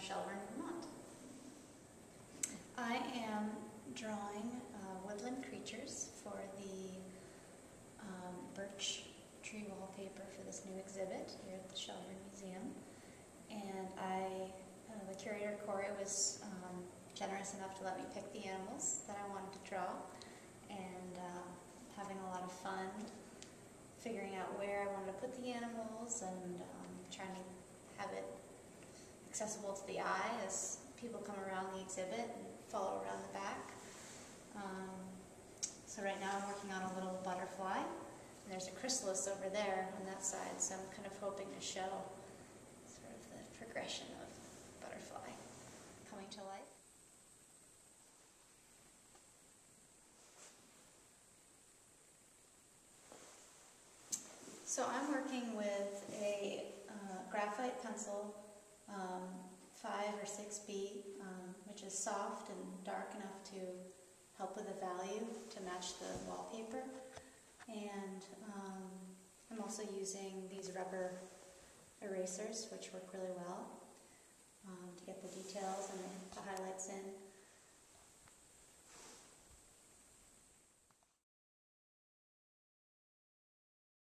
Shelburne, Vermont. I am drawing uh, woodland creatures for the um, birch tree wallpaper for this new exhibit here at the Shelburne Museum. And I, uh, the curator Corey was um, generous enough to let me pick the animals that I wanted to draw and uh, having a lot of fun figuring out where I wanted to put the animals and um, accessible to the eye as people come around the exhibit and follow around the back. Um, so right now I'm working on a little butterfly, and there's a chrysalis over there on that side, so I'm kind of hoping to show sort of the progression of butterfly coming to life. So I'm working with a uh, graphite pencil, um, 5 or 6B, um, which is soft and dark enough to help with the value to match the wallpaper. And um, I'm also using these rubber erasers, which work really well um, to get the details and the highlights in.